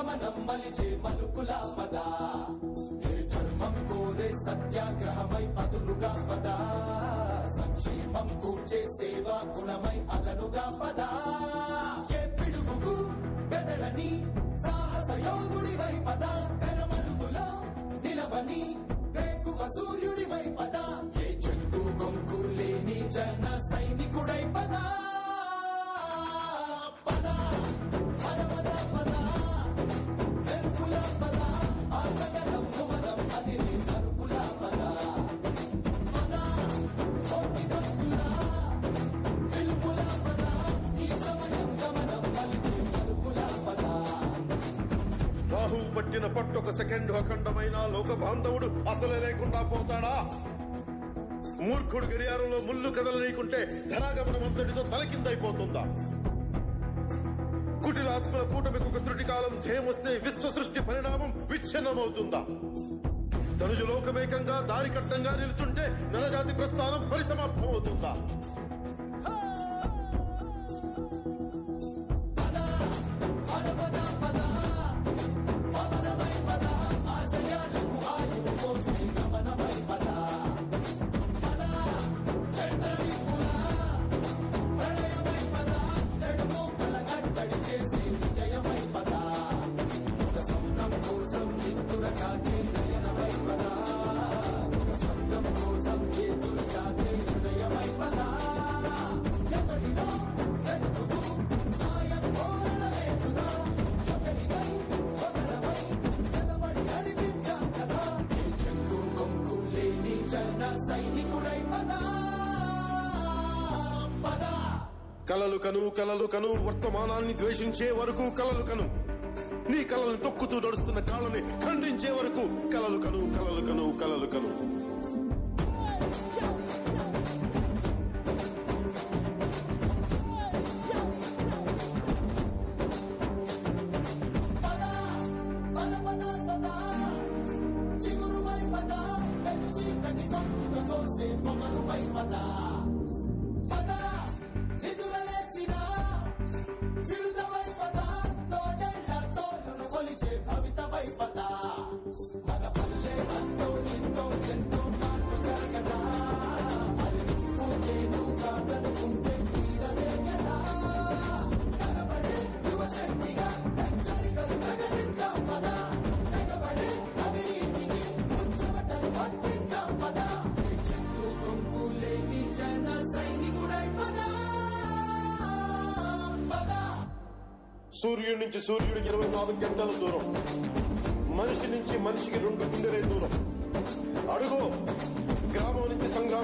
గమనం మలిచే మలుపుల పద ఏ ధర్మం కోరే సత్యాగ్రహమై పదులుగా పద సంక్షేమం కూర్చే సేవా గుణమై అదనుగా పద ఏ పిడుగుకు బెదరని సాహస యోధుడివై పదా. పట్టిన పట్టొక సెకండ్ అఖండమైన లోక బాంధవుడు అసలే లేకుండా పోతాడా? మూర్ఖుడు గడియారంలో ముళ్ళు కదలనీకుంటే ధనాగమనం అంతటితో తలకిందైపోతుందా కుటిలాత్మల కూటమికి ఒక త్రుటి కాలం ధ్యేయమొస్తే విశ్వ సృష్టి పరిణామం విచ్ఛిన్నమవుతుందా? ధనుజు లోకమేకంగా దారికట్టంగా నిలుచుంటే నరజాతి ప్రస్థానం పరిసమాప్తమవుతుందా? కలలు కను కలలు కను వర్తమానాన్ని ద్వేషించే వరకు కలలు కను. నీ కలల్ని తొక్కుతూ నడుస్తున్న కాళ్ళని ఖండించే వరకు కలలు కను కలలు కను కలలు కను. Ganitong tutol, simpong ano ba'y mata? సూర్యుడి నుంచి సూర్యుడికి ఇరవై నాలుగు గంటల దూరం. మనిషి నుంచి మనిషికి రెండు గుండెలే దూరం. అడుగు. గ్రామం నుంచి సంగ్రామం